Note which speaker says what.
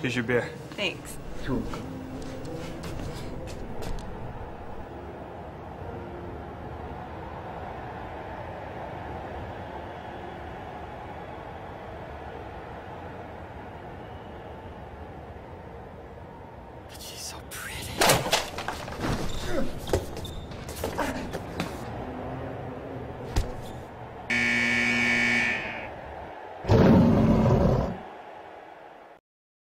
Speaker 1: Here's your beer.
Speaker 2: Thanks.
Speaker 3: You're welcome.
Speaker 4: She's so pretty.